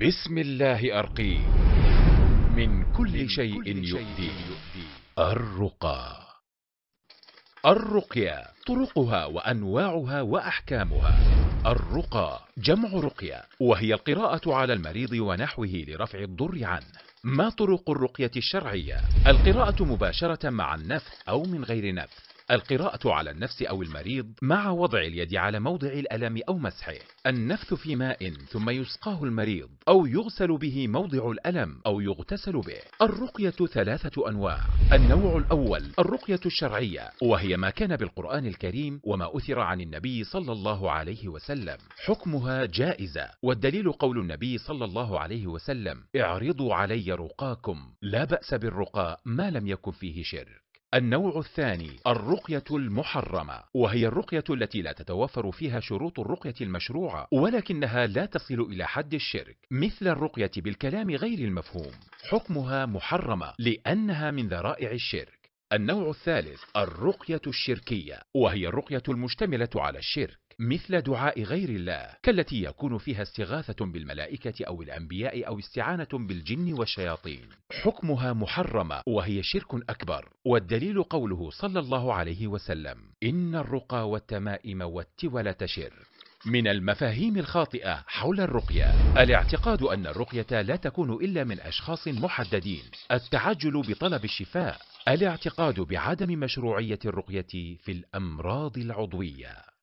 بسم الله أرقيك من كل شيء يؤذي. الرقى. الرقية طرقها وأنواعها وأحكامها. الرقى جمع رقية وهي القراءة على المريض ونحوه لرفع الضر عنه. ما طرق الرقية الشرعية؟ القراءة مباشرة مع النفث أو من غير نفث القراءة على النفس أو المريض مع وضع اليد على موضع الألم أو مسحه. النفث في ماء ثم يسقاه المريض أو يغسل به موضع الألم أو يغتسل به. الرقية ثلاثة أنواع. النوع الأول الرقية الشرعية وهي ما كان بالقرآن الكريم وما أثر عن النبي صلى الله عليه وسلم. حكمها جائزة والدليل قول النبي صلى الله عليه وسلم اعرضوا علي رقاكم لا بأس بالرقاء ما لم يكن فيه شرك النوع الثاني الرقية المحرمة وهي الرقية التي لا تتوفر فيها شروط الرقية المشروعة ولكنها لا تصل إلى حد الشرك. مثل الرقية بالكلام غير المفهوم حكمها محرمة لأنها من ذرائع الشرك. النوع الثالث الرقية الشركية وهي الرقية المشتملة على الشرك. مثل دعاء غير الله كالتي يكون فيها استغاثة بالملائكة أو الأنبياء أو استعانة بالجن والشياطين. حكمها محرمة وهي شرك أكبر والدليل قوله صلى الله عليه وسلم إن الرقى والتمائم والتولة شرك من المفاهيم الخاطئة حول الرقية الاعتقاد أن الرقية لا تكون إلا من أشخاص محددين. التعجل بطلب الشفاء. الاعتقاد بعدم مشروعية الرقية في الأمراض العضوية.